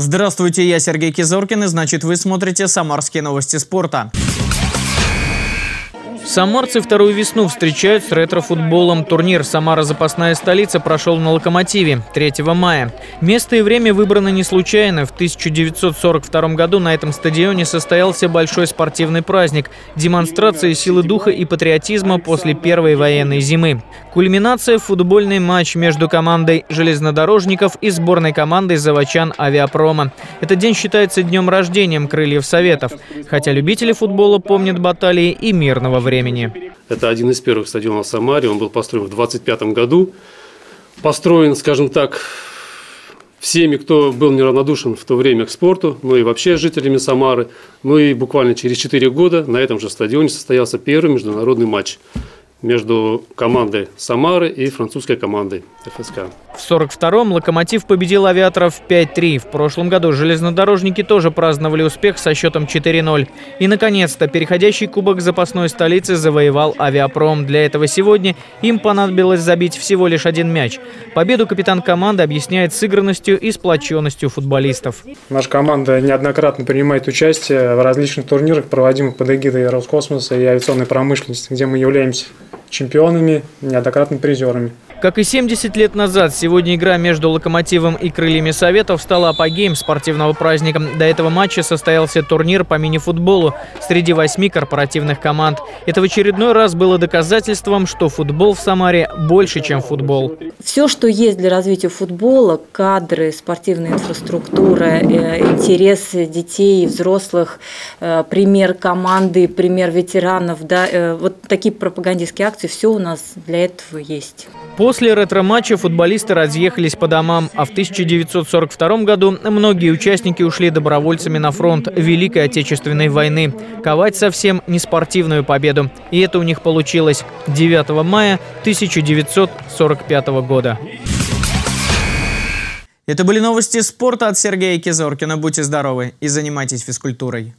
Здравствуйте, я Сергей Кизоркин, и значит вы смотрите «Самарские новости спорта». Самарцы вторую весну встречают с ретро-футболом. Турнир «Самара. Запасная столица» прошел на «Локомотиве» 3 мая. Место и время выбрано не случайно. В 1942 году на этом стадионе состоялся большой спортивный праздник – демонстрация силы духа и патриотизма после первой военной зимы. Кульминация – футбольный матч между командой железнодорожников и сборной командой заводчан авиапрома. Этот день считается днем рождения Крыльев Советов, хотя любители футбола помнят баталии и мирного времени времени. Это один из первых стадионов в Самаре. Он был построен в 25 году. Построен, скажем так, всеми, кто был неравнодушен в то время к спорту, ну и вообще жителями Самары. Ну и буквально через 4 года на этом же стадионе состоялся первый международный матч между командой Самары и французской командой ФСК. В 42-м «Локомотив» победил авиаторов 5-3. В прошлом году железнодорожники тоже праздновали успех со счетом 4-0. И, наконец-то, переходящий кубок запасной столицы завоевал авиапром. Для этого сегодня им понадобилось забить всего лишь один мяч. Победу капитан команды объясняет сыгранностью и сплоченностью футболистов. Наша команда неоднократно принимает участие в различных турнирах, проводимых под эгидой Роскосмоса и авиационной промышленности, где мы являемся чемпионами, неоднократными призерами. Как и 70 лет назад, сегодня игра между «Локомотивом» и «Крыльями Советов» стала апогеем спортивного праздника. До этого матча состоялся турнир по мини-футболу среди восьми корпоративных команд. Это в очередной раз было доказательством, что футбол в Самаре больше, чем футбол. Все, что есть для развития футбола, кадры, спортивная инфраструктура, э, интересы детей и взрослых, э, пример команды, пример ветеранов, да, э, вот такие пропагандистские акции, все у нас для этого есть. После ретро-матча футболисты разъехались по домам, а в 1942 году многие участники ушли добровольцами на фронт Великой Отечественной войны. Ковать совсем не спортивную победу. И это у них получилось 9 мая 1945 года. Это были новости спорта от Сергея Кизоркина. Будьте здоровы и занимайтесь физкультурой.